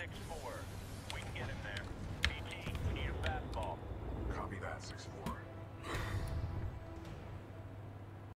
6-4. We can get him there. BT, we need a fastball. Copy that, 6-4.